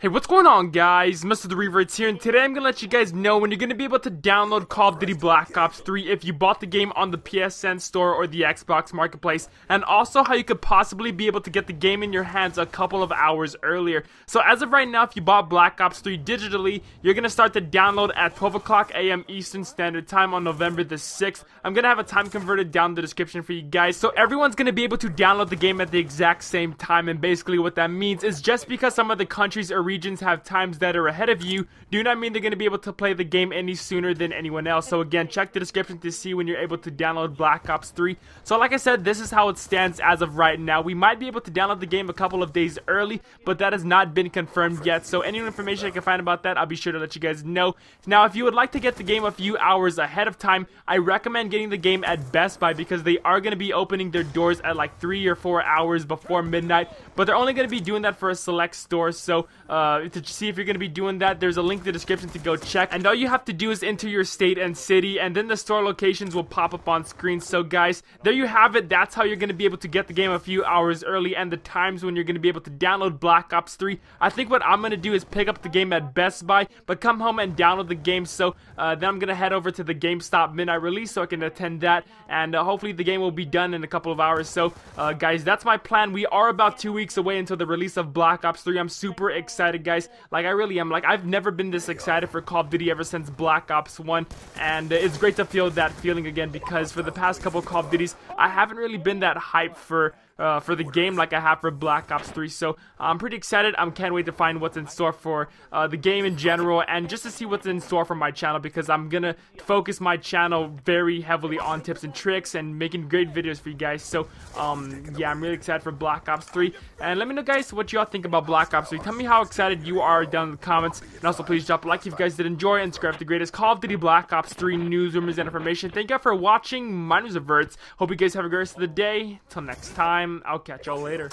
Hey, what's going on guys? Mr. The Revertz here, and today I'm gonna let you guys know when you're gonna be able to download Call of Duty Black Ops 3 if you bought the game on the PSN store or the Xbox Marketplace, and also how you could possibly be able to get the game in your hands a couple of hours earlier. So as of right now, if you bought Black Ops 3 digitally, you're gonna start the download at 12 o'clock a.m. Eastern Standard Time on November the 6th. I'm gonna have a time converted down the description for you guys, so everyone's gonna be able to download the game at the exact same time, and basically what that means is just because some of the countries or regions have times that are ahead of you do not mean they're going to be able to play the game any sooner than anyone else. So again, check the description to see when you're able to download Black Ops 3. So like I said, this is how it stands as of right now. We might be able to download the game a couple of days early, but that has not been confirmed yet. So any information I can find about that, I'll be sure to let you guys know. Now, if you would like to get the game a few hours ahead of time, I recommend getting the game at Best Buy because they are going to be opening their doors at like 3 or 4 hours before midnight, but they're only going to be doing that for a select store. So uh, to see if you're going to be doing that, there's a link in the description to go check. And all you have to do is enter your state and city, and then the store locations will pop up on screen. So guys, there you have it. That's how you're going to be able to get the game a few hours early, and the times when you're going to be able to download Black Ops 3. I think what I'm going to do is pick up the game at Best Buy, but come home and download the game. So uh, then I'm going to head over to the GameStop midnight release so I can attend that, and uh, hopefully the game will be done in a couple of hours. So uh, guys, that's my plan. We are about two weeks away until the release of Black Ops 3. I'm super excited, guys. Like, I really am. Like, I've never been this excited for Call of Duty ever since Black Ops 1, and it's great to feel that feeling again because for the past couple Call of Duties, I haven't really been that hyped for uh, for the game like I have for Black Ops 3. So I'm pretty excited. I can't wait to find what's in store for uh, the game in general and just to see what's in store for my channel because I'm gonna focus my channel very heavily on tips and tricks and making great videos for you guys. So um, yeah, I'm really excited for Black Ops 3. And let me know guys what y'all think about Black Ops 3. Tell me how excited you are down in the comments. And also please drop a like if you guys did enjoy and subscribe to the greatest Call of Duty Black Ops 3 news, rumors, and information. Thank you for watching. My name is Averts. Hope you guys have a great rest of the day. Till next I'll catch y'all later.